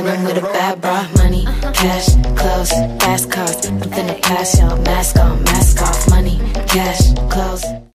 Run with a bad bra, money, cash, clothes, fast cars. I'm finna pass y'all. Mask on, mask off, money, cash, clothes.